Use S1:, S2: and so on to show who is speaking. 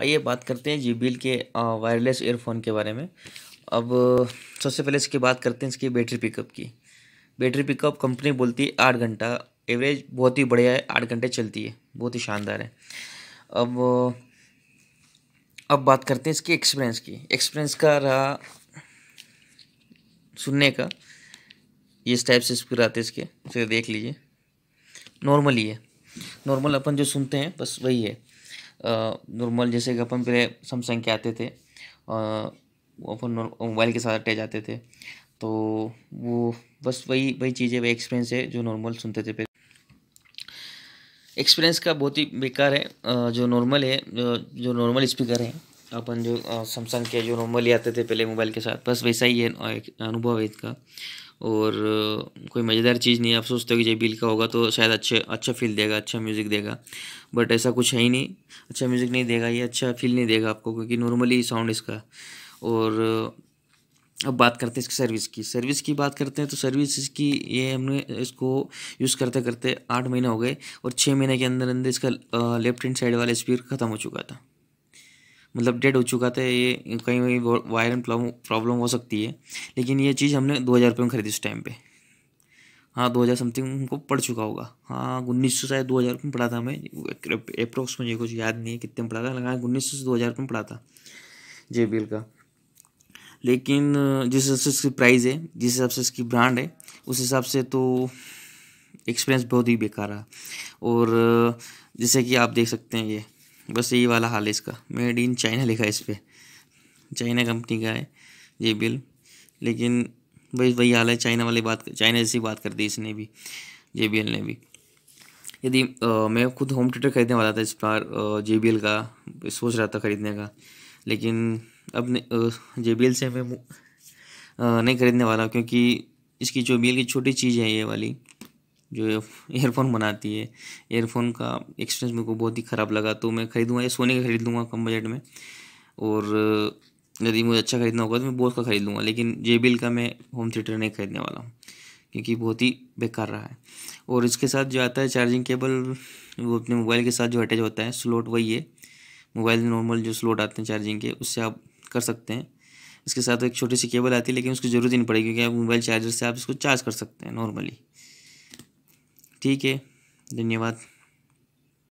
S1: आइए बात करते हैं जी के वायरलेस ईयरफोन के बारे में। अब, सबसे पहले इसकी बात करते हैं इसकी बैटरी पिकअप की। बैटरी पिकअप कंपनी बोलती है आठ घंटा। एवरेज बहुत ही बढ़िया है, आठ घंटे चलती है। बहुत ही शानदार है। अब अब बात करते हैं इसकी एक्सपीरियंस की। एक्सपीरियंस का रहा सुनने का। ये इस टाइप से स्पीकर आते हैं इसके। इसे देख लीजिए। नॉर्मल ही है। नॉर्मल अपन जो सुनते हैं, बस वही है। नॉर्मल जैसे कि अपन पहले सैमसंग के आते थे अपन मोबाइल के साथ अटैच आते थे तो वो बस वही वही चीज़ें, वही एक्सपीरियंस है जो नॉर्मल सुनते थे एक्सपीरियंस का बहुत ही बेकार है जो नॉर्मल है, जो जो नॉर्मल स्पीकर है। अपन जो सैमसंग के जो नॉर्मली आते थे पहले मोबाइल के साथ, बस वैसा ही है अनुभव है इसका। और कोई मज़ेदार चीज़ नहीं है। आप सोचते हो कि जे बिल का होगा तो शायद अच्छे अच्छा फील देगा अच्छा म्यूज़िक देगा। बट ऐसा कुछ है ही नहीं। अच्छा म्यूज़िक नहीं देगा, ये अच्छा फील नहीं देगा आपको, क्योंकि नॉर्मली साउंड इसका। और अब बात करते हैं इसकी सर्विस की। सर्विस की बात करते हैं तो सर्विस इसकी, ये हमने इसको यूज़ करते करते आठ महीने हो गए। और छः महीने के अंदर अंदर इसका लेफ़्ट हैंड साइड वाला स्पीकर ख़त्म हो चुका था। मतलब डेड हो चुका था, ये कहीं कहीं वायर एंड प्रॉब्लम हो सकती है। लेकिन ये चीज़ हमने दो हज़ार रुपये में खरीदी उस टाइम पे। हाँ दो हज़ार समथिंग हमको पड़ चुका होगा। हाँ उन्नीस सौ शायद दो हज़ार रुपये में पड़ा था हमें। अप्रोक्स मुझे कुछ याद नहीं है कितने में पड़ा था, लगा उन्नीस सौ से दो हज़ार रुपये में पड़ा था जे बी एल का। लेकिन जिस हिसाब से इसकी प्राइस है, जिस हिसाब से इसकी ब्रांड है, उस हिसाब से तो एक्सपीरियंस बहुत ही बेकार रहा। और जैसे कि आप देख सकते हैं ये बस यही वाला हाल है इसका। मेड इन चाइना लिखा है इस पर चाइना कंपनी का है ये बिल। लेकिन वही वही हाल है, चाइना वाली बात, चाइना जैसी बात कर दी इसने भी जे बी एल ने भी। यदि मैं खुद होम थिएटर खरीदने वाला था इस बार जे बी एल का, सोच रहा था ख़रीदने का। लेकिन अब जे बी एल से मैं नहीं ख़रीदने वाला, क्योंकि इसकी जो बी की छोटी चीज़ है ये वाली जो एयरफोन बनाती है। एयरफोन का एक्सपीरियंस मेरे को बहुत ही ख़राब लगा तो मैं ख़रीदूँगा, ये सोने का ख़रीद लूँगा कम बजट में। और यदि मुझे अच्छा ख़रीदना होगा तो मैं बोस का ख़रीद लूँगा लेकिन जे का मैं होम थिएटर नहीं ख़रीदने वाला हूँ, क्योंकि बहुत ही बेकार रहा है। और इसके साथ जो आता है चार्जिंग केबल वो अपने मोबाइल के साथ जो अटैच होता है स्लोट वही है। मोबाइल नॉर्मल जो स्लोट आते हैं चार्जिंग के, उससे आप कर सकते हैं। इसके साथ एक छोटी सी केबल आती है, लेकिन उसकी ज़रूरत ही नहीं पड़ेगी, क्योंकि आप मोबाइल चार्जर से आप इसको चार्ज कर सकते हैं नॉर्मली ठीक है धन्यवाद।